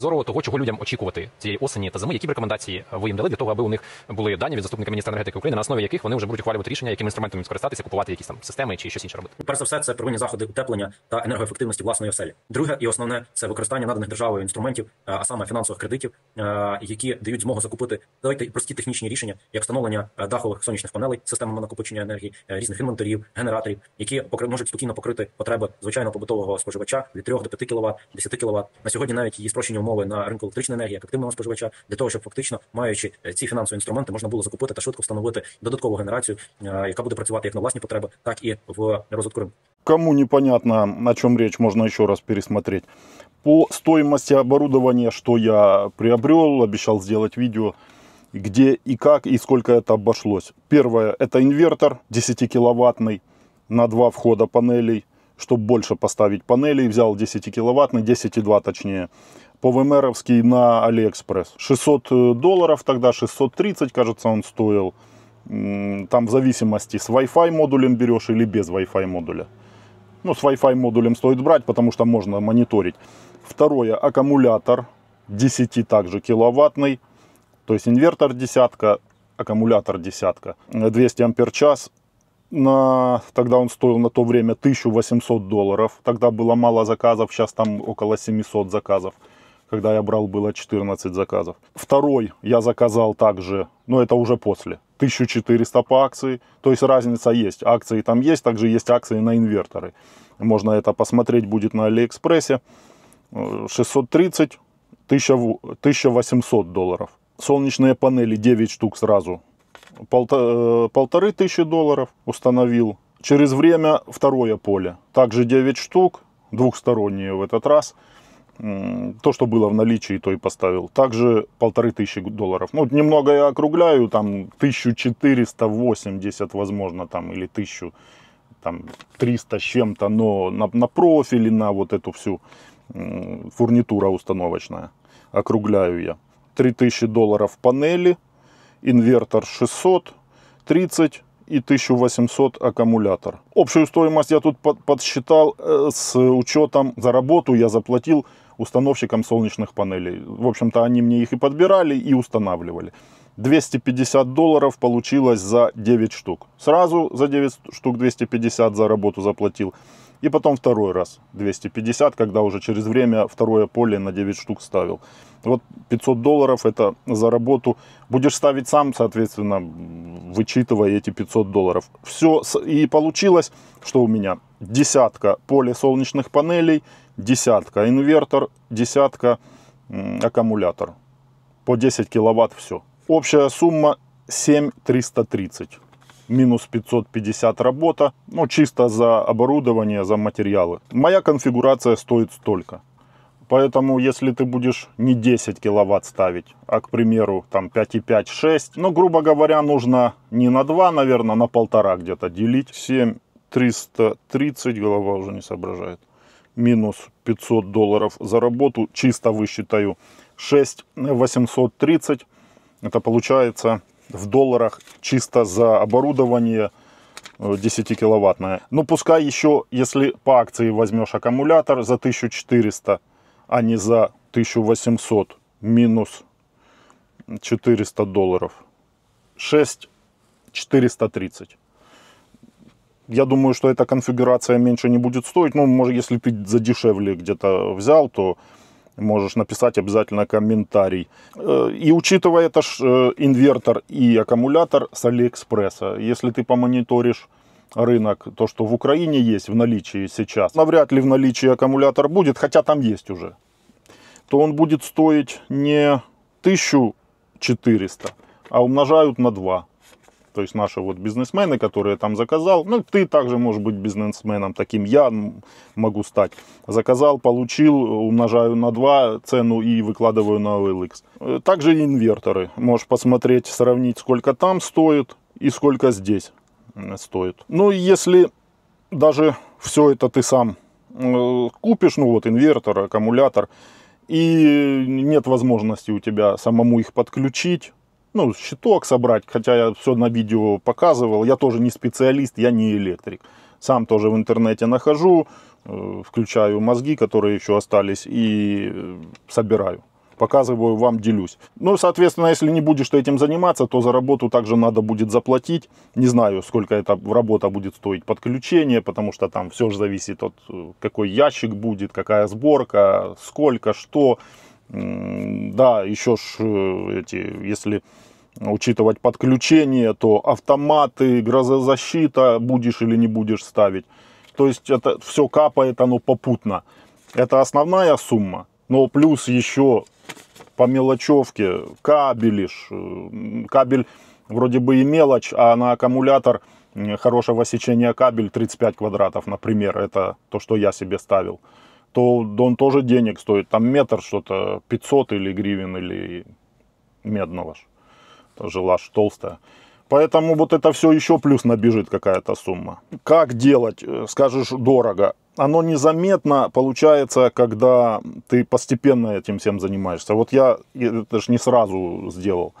зору того, чого людям очікувати цієї осені та зими, які б рекомендації ви їм дали для того, аби у них були дані від заступника міністра енергетики України, на основі яких вони вже будуть ухвалювати рішення, яким інструментом скористатися, купувати якісь там системи чи щось інше робити. Перш за все, це первинні заходи утеплення та енергоефективності власної оселі. Друге і основне це використання наданих державою інструментів, е, а саме фінансових кредитів, е, які дають змогу закупити давайте прості технічні рішення, як встановлення е, дахових сонячних панелей з системами накопичення енергії, різних інвентарів, генераторів, які можуть спокійно покрити потреби звичайного побутового споживача від 3 до 5 кВт, 10 кВт. На сьогодні навіть є спрощені умови на ринку електричної енергії як активного споживача для того, щоб фактично маючи е, ці фінансові інструменти, можна було закупити та швидко встановити додаткову генерацію, е, яка буде працювати як на власні потреби, так і в розвитку ринку. Кому непонятно, о чем речь, можно еще раз пересмотреть. По стоимости оборудования, что я приобрел, обещал сделать видео, где и как, и сколько это обошлось. Первое, это инвертор 10-киловаттный на два входа панелей. Чтобы больше поставить панелей, взял 10-киловаттный, 10,2 точнее. По ВМРовский на Алиэкспресс. 600 долларов тогда, 630, кажется, он стоил. Там в зависимости с Wi-Fi модулем берешь или без Wi-Fi модуля. Ну, с Wi-Fi модулем стоит брать, потому что можно мониторить. Второе, аккумулятор 10 также киловаттный. То есть инвертор десятка, аккумулятор десятка. 200 ампер час. На, тогда он стоил на то время 1800 долларов. Тогда было мало заказов, сейчас там около 700 заказов. Когда я брал, было 14 заказов. Второй я заказал также, но это уже после. 1400 по акции. То есть разница есть. Акции там есть, также есть акции на инверторы. Можно это посмотреть будет на Алиэкспрессе. Э, 630, 1000 в- 1800 долларов. Солнечные панели 9 штук сразу. Э, полторы тысячи долларов установил. Через время второе поле. Также 9 штук, двухсторонние в этот раз. То, что было в наличии, то и поставил. Также полторы тысячи долларов. Ну, немного я округляю, там 1480, возможно, там, или 1000, там, 300 с чем-то, но на, на профиль и на вот эту всю фурнитура установочная. Округляю я. 3000 долларов панели, инвертор 600, 30 и 1800 аккумулятор. Общую стоимость я тут под- подсчитал э, с учетом за работу я заплатил установщикам солнечных панелей. В общем-то, они мне их и подбирали, и устанавливали. 250 долларов получилось за 9 штук. Сразу за 9 штук 250 за работу заплатил. И потом второй раз 250, когда уже через время второе поле на 9 штук ставил. Вот 500 долларов это за работу. Будешь ставить сам, соответственно, вычитывая эти 500 долларов. Все, и получилось, что у меня десятка поле солнечных панелей, десятка инвертор, десятка аккумулятор. По 10 киловатт все. Общая сумма 7330 минус 550 работа, ну чисто за оборудование, за материалы. Моя конфигурация стоит столько. Поэтому, если ты будешь не 10 киловатт ставить, а, к примеру, там 5,5, 6, ну, грубо говоря, нужно не на 2, наверное, на полтора где-то делить. 7, 330, голова уже не соображает. Минус 500 долларов за работу, чисто высчитаю. 6, 830, это получается в долларах чисто за оборудование э, 10 киловаттное. Ну, пускай еще, если по акции возьмешь аккумулятор за 1400, а не за 1800, минус 400 долларов. 6 430. Я думаю, что эта конфигурация меньше не будет стоить. Ну, может, если ты задешевле где-то взял, то можешь написать обязательно комментарий. Э, И учитывая это ж, э, инвертор и аккумулятор с Алиэкспресса, если ты помониторишь рынок, то, что в Украине есть в наличии сейчас, навряд ли в наличии аккумулятор будет, хотя там есть уже, то он будет стоить не 1400, а умножают на 2. То есть наши вот бизнесмены, которые там заказал, ну ты также можешь быть бизнесменом таким, я могу стать. Заказал, получил, умножаю на 2 цену и выкладываю на OLX. Э, Также инверторы. Можешь посмотреть, сравнить, сколько там стоит и сколько здесь м, стоит. Ну, если даже все это ты сам э, купишь, ну вот инвертор, аккумулятор, и нет возможности у тебя самому их подключить, ну, щиток собрать, хотя я все на видео показывал, я тоже не специалист, я не электрик. Сам тоже в интернете нахожу, э, включаю мозги, которые еще остались, и э, собираю. Показываю вам, делюсь. Ну, соответственно, если не будешь этим заниматься, то за работу также надо будет заплатить. Не знаю, сколько эта работа будет стоить подключение, потому что там все же зависит от э, какой ящик будет, какая сборка, сколько, что. Да, еще ж э, эти, если учитывать подключение, то автоматы, грозозащита будешь или не будешь ставить. То есть это все капает, оно попутно. Это основная сумма. Но плюс еще по мелочевке кабели. э, Кабель вроде бы и мелочь, а на аккумулятор хорошего сечения кабель 35 квадратов, например, это то, что я себе ставил, то он тоже денег стоит. Там метр что-то 500 или гривен, или медного. Тоже лаж толстая. Поэтому вот это все еще плюс набежит какая-то сумма. Как делать? Э, Скажешь, дорого. Оно незаметно получается, когда ты постепенно этим всем занимаешься. Вот я это ж не сразу сделал.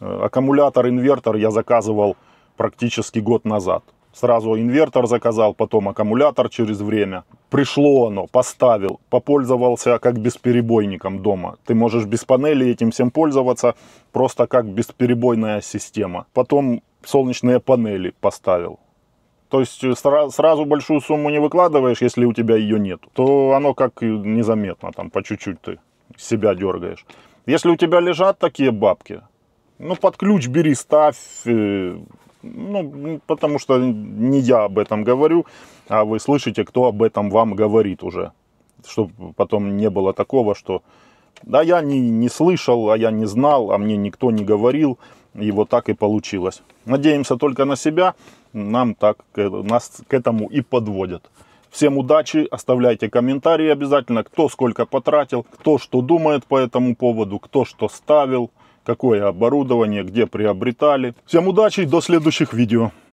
Э, Аккумулятор, инвертор я заказывал практически год назад. Сразу инвертор заказал, потом аккумулятор через время. Пришло оно, поставил, попользовался как бесперебойником дома. Ты можешь без панели этим всем пользоваться, просто как бесперебойная система. Потом солнечные панели поставил. То есть э, сра- сразу большую сумму не выкладываешь, если у тебя ее нет, то оно как незаметно, там по чуть-чуть ты себя дергаешь. Если у тебя лежат такие бабки, ну под ключ бери, ставь, э, ну, потому что не я об этом говорю, а вы слышите, кто об этом вам говорит уже. Чтобы потом не было такого, что да я не, не слышал, а я не знал, а мне никто не говорил, и вот так и получилось. Надеемся только на себя, нам так, нас к этому и подводят. Всем удачи, оставляйте комментарии обязательно, кто сколько потратил, кто что думает по этому поводу, кто что ставил, какое оборудование, где приобретали. Всем удачи, до следующих видео.